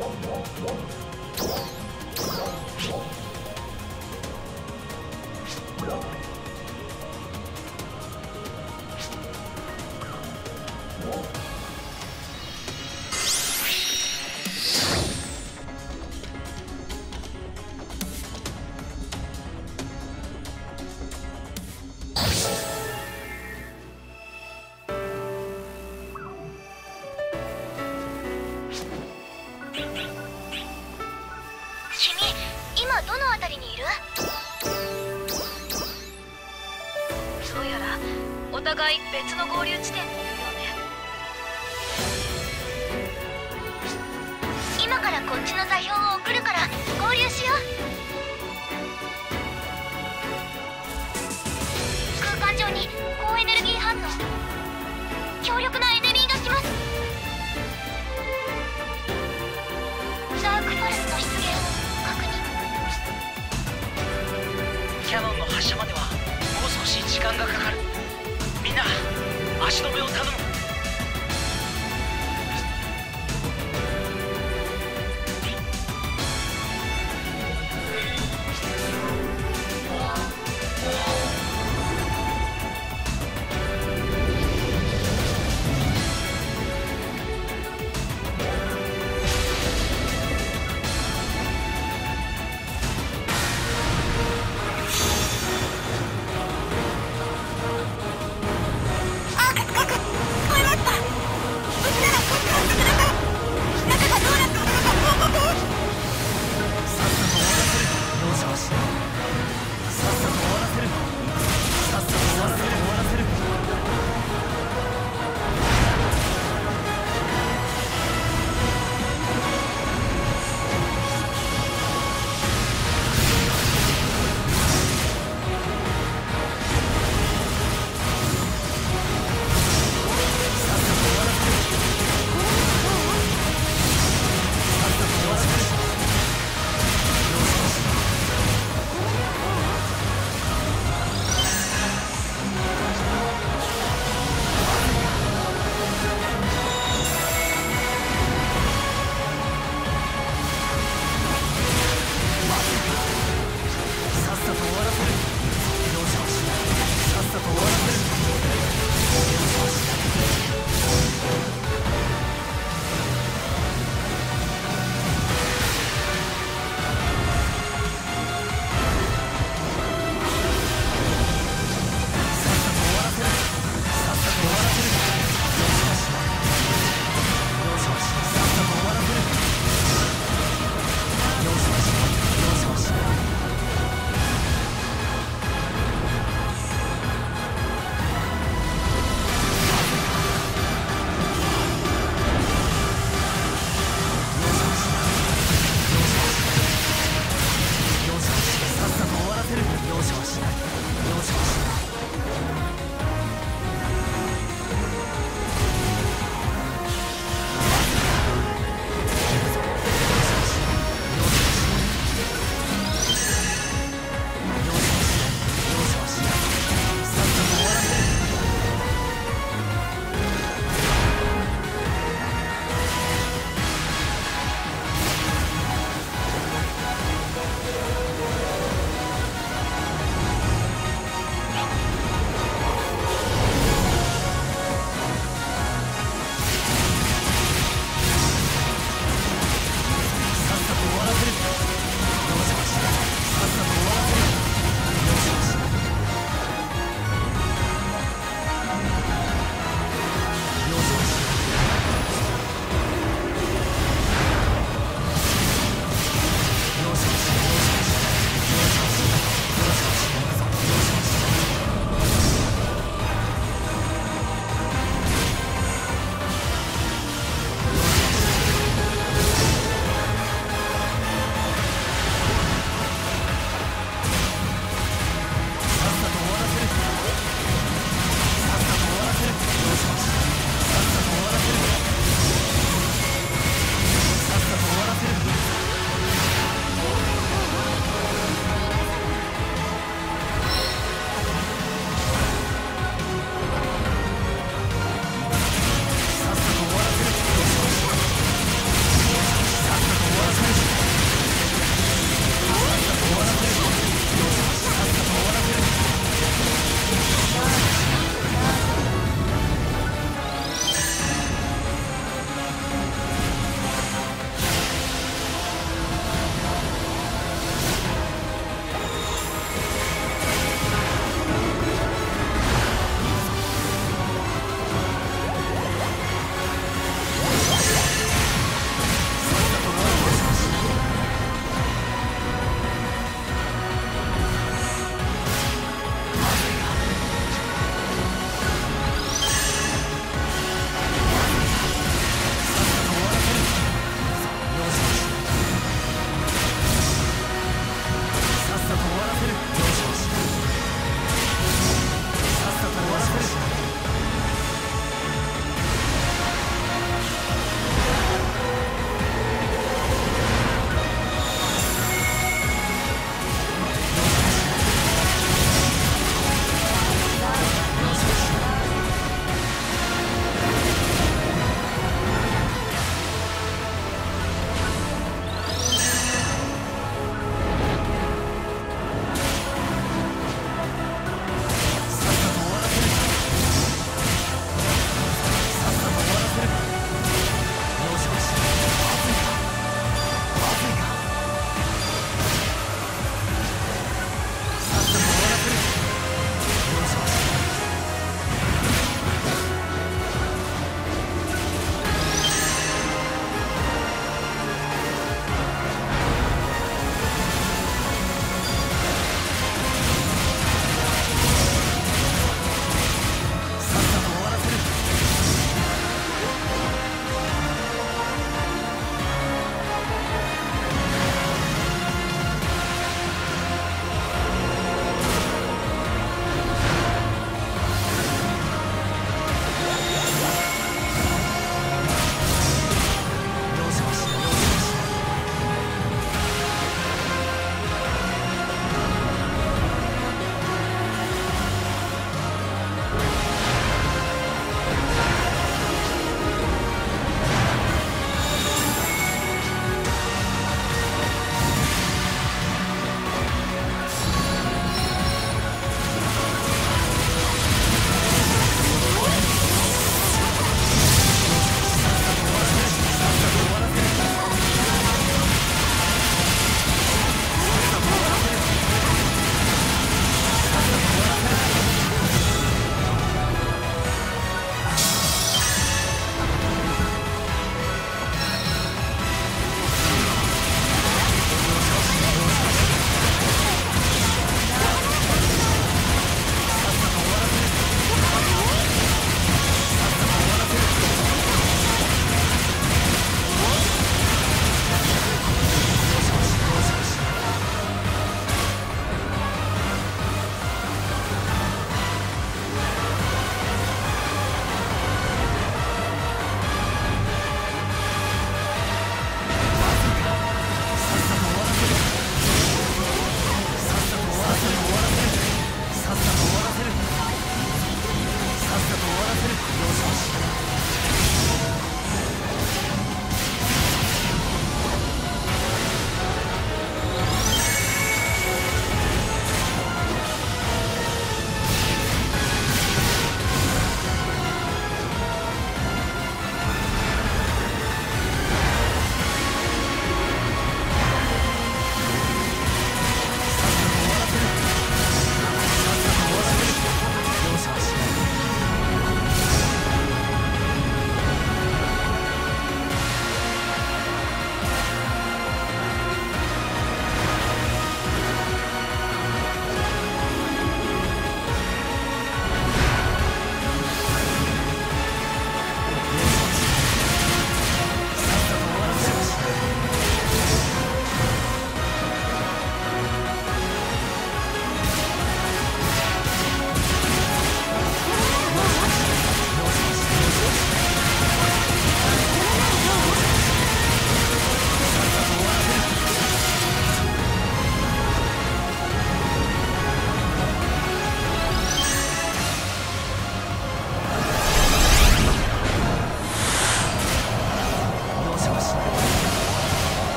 Whoa, whoa, whoa. 互い別の合流地点にいるようね。今からこっちの座標を送るから合流しよう。空間上に高エネルギー反応。強力なエネルギーが来ます。ダークファルスの出現を確認。キャノンの発射まではもう少し時間がかかる。足止めを頼む。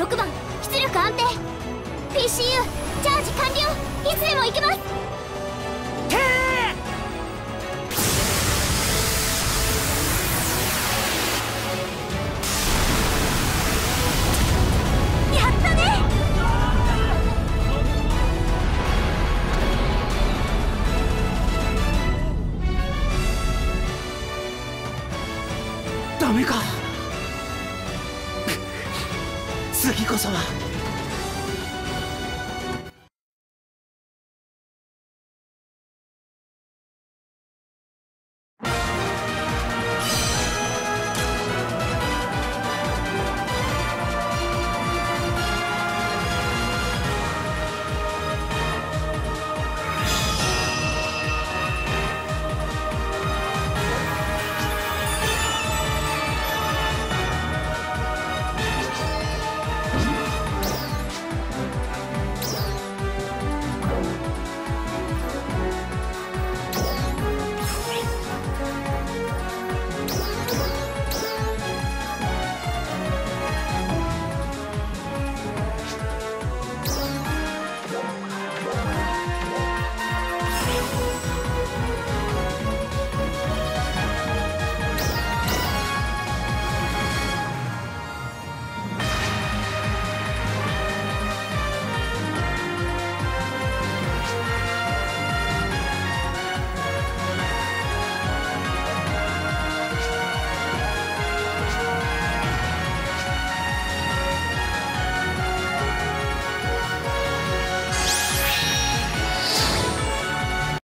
6番出力安定。PCU チャージ完了。いつでも行けます。